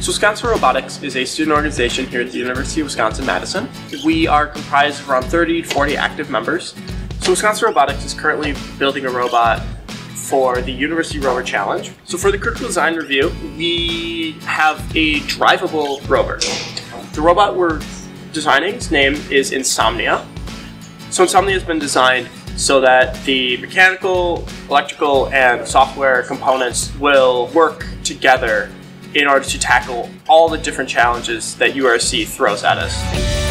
So Wisconsin Robotics is a student organization here at the University of Wisconsin-Madison. We are comprised of around 30 to 40 active members. So Wisconsin Robotics is currently building a robot for the University Rover Challenge. So for the critical design review, we have a drivable rover. The robot we're designing's name is Insomnia. So Insomnia has been designed so that the mechanical, electrical, and software components will work together in order to tackle all the different challenges that URC throws at us.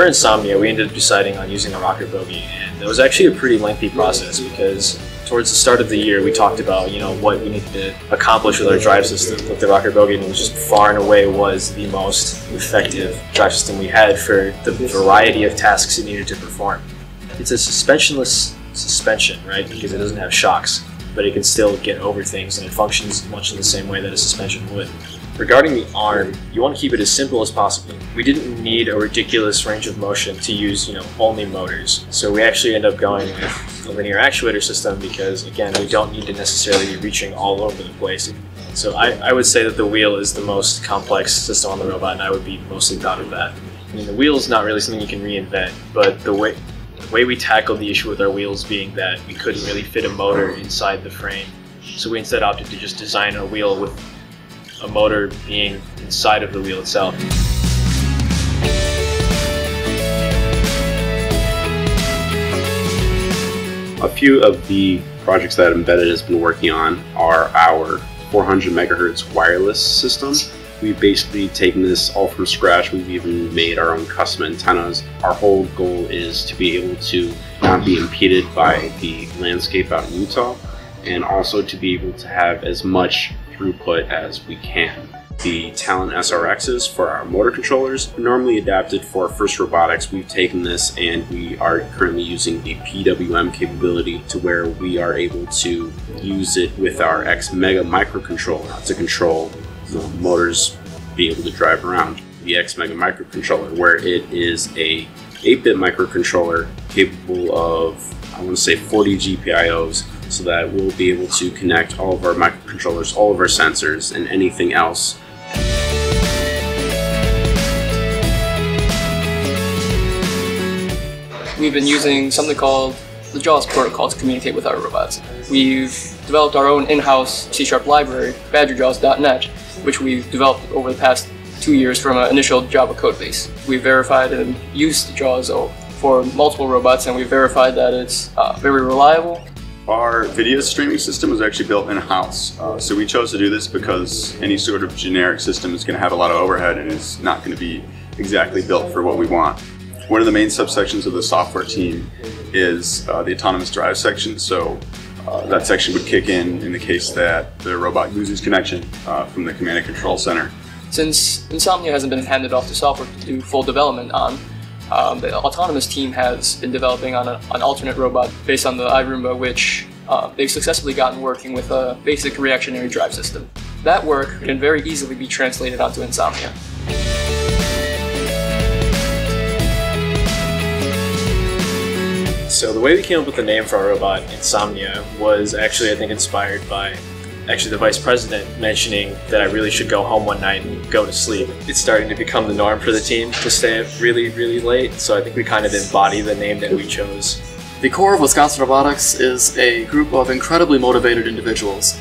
For Insomnia, we ended up deciding on using a rocker bogie, and it was actually a pretty lengthy process because towards the start of the year, we talked about you know what we needed to accomplish with our drive system with the rocker bogie, and it was just far and away was the most effective drive system we had for the variety of tasks it needed to perform. It's a suspensionless suspension, right? Because it doesn't have shocks, but it can still get over things, and it functions much in the same way that a suspension would. Regarding the arm, you want to keep it as simple as possible. We didn't need a ridiculous range of motion to use, you know, only motors. So we actually end up going with a linear actuator system because, again, we don't need to necessarily be reaching all over the place. So I, I would say that the wheel is the most complex system on the robot, and I would be mostly proud of that. I mean, the wheel is not really something you can reinvent, but the way the way we tackled the issue with our wheels being that we couldn't really fit a motor inside the frame, so we instead opted to just design a wheel with a motor being inside of the wheel itself. A few of the projects that Embedded has been working on are our 400 megahertz wireless system. We've basically taken this all from scratch. We've even made our own custom antennas. Our whole goal is to be able to not be impeded by the landscape out in Utah and also to be able to have as much throughput as we can. The Talon SRXs for our motor controllers are normally adapted for FIRST Robotics. We've taken this and we are currently using the PWM capability to where we are able to use it with our X Mega microcontroller to control the motors be able to drive around. The X Mega microcontroller, where it is a 8-bit microcontroller capable of, I want to say 40 GPIOs so that we'll be able to connect all of our microcontrollers, all of our sensors, and anything else. We've been using something called the JAWS protocol to communicate with our robots. We've developed our own in-house C-sharp library, badgerjaws.net, which we've developed over the past two years from an initial Java code base. We've verified and used JAWS for multiple robots and we've verified that it's uh, very reliable our video streaming system was actually built in-house. Uh, so we chose to do this because any sort of generic system is going to have a lot of overhead and is not going to be exactly built for what we want. One of the main subsections of the software team is uh, the autonomous drive section. So uh, that section would kick in in the case that the robot loses connection uh, from the command and control center. Since Insomnia hasn't been handed off to software to do full development on, um, the autonomous team has been developing on a, an alternate robot based on the iRoomba, which uh, they've successfully gotten working with a basic reactionary drive system. That work can very easily be translated onto Insomnia. So the way we came up with the name for our robot, Insomnia, was actually, I think, inspired by actually the vice president mentioning that I really should go home one night and go to sleep. It's starting to become the norm for the team to stay up really, really late, so I think we kind of embody the name that we chose. The core of Wisconsin Robotics is a group of incredibly motivated individuals.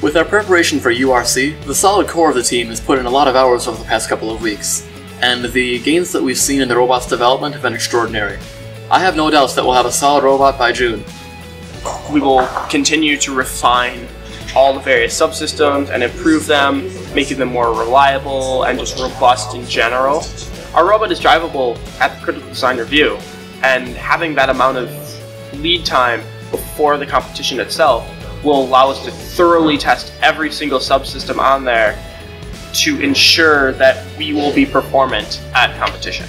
With our preparation for URC, the solid core of the team has put in a lot of hours over the past couple of weeks, and the gains that we've seen in the robot's development have been extraordinary. I have no doubts that we'll have a solid robot by June. We will continue to refine all the various subsystems and improve them, making them more reliable and just robust in general. Our robot is drivable at the critical design review, and having that amount of lead time before the competition itself will allow us to thoroughly test every single subsystem on there to ensure that we will be performant at competition.